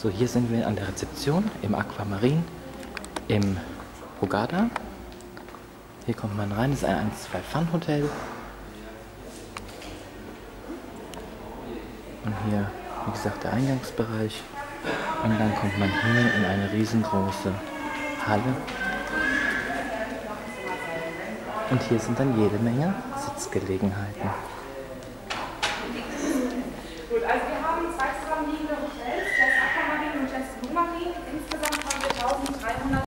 So, hier sind wir an der Rezeption im Aquamarin im Hogada. Hier kommt man rein, das ist ein 1-2-Fun-Hotel. Und hier, wie gesagt, der Eingangsbereich. Und dann kommt man hier in eine riesengroße Halle. Und hier sind dann jede Menge Sitzgelegenheiten. Gut, also Insgesamt haben wir 1000